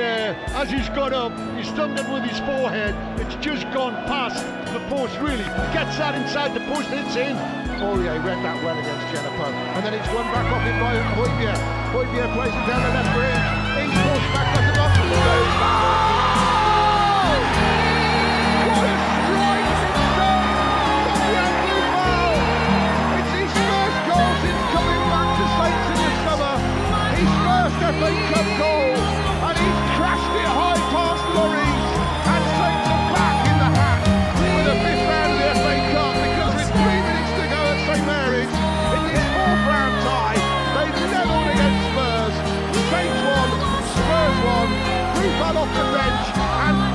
as he's got up, he's done it with his forehead. It's just gone past the post, really. Gets that inside the post, it's in. Oh, Aurier read that well against Djenepo. And then it's won back off him by Højbjerg. Højbjerg plays it down the left for him. Ings pushed back, it not? What a himself from well off the bench and